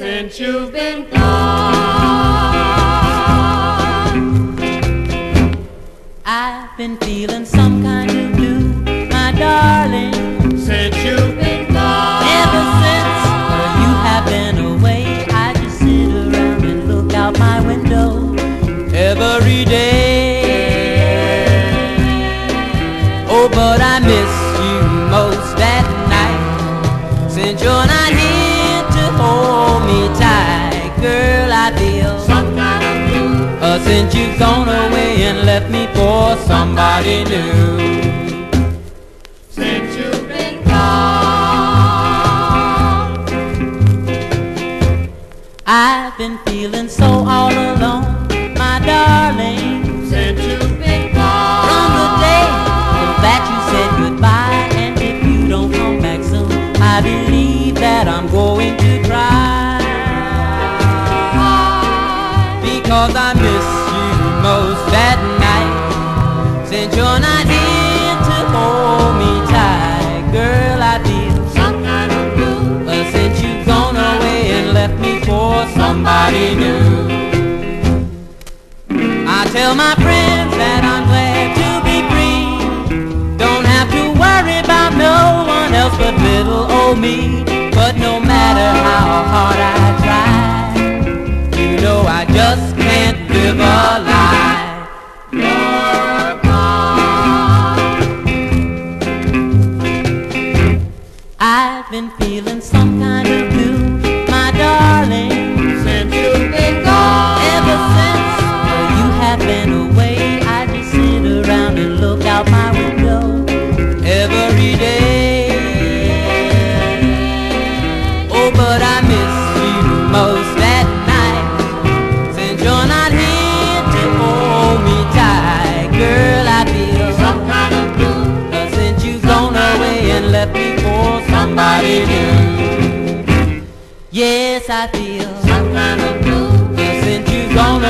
since you've been gone. I've been feeling some kind of blue, my darling. Since you've been gone. Ever since you have been away, I just sit around and look out my window every day. Oh, but I miss you most at night since you're not here since you've gone away and left me for somebody new. Since you've been gone. I've been feeling so all alone, my darling. Most that night, since you're not here to hold me tight, girl. I feel Some kind of blue. uh, since you've gone away and left me for somebody new. I tell my friends that I'm glad to be free. Don't have to worry about no one else but little old me. But no matter how hard I try, you know I just can't live a I've been feeling some kind of Yes, I feel some kind of blue since you've gone.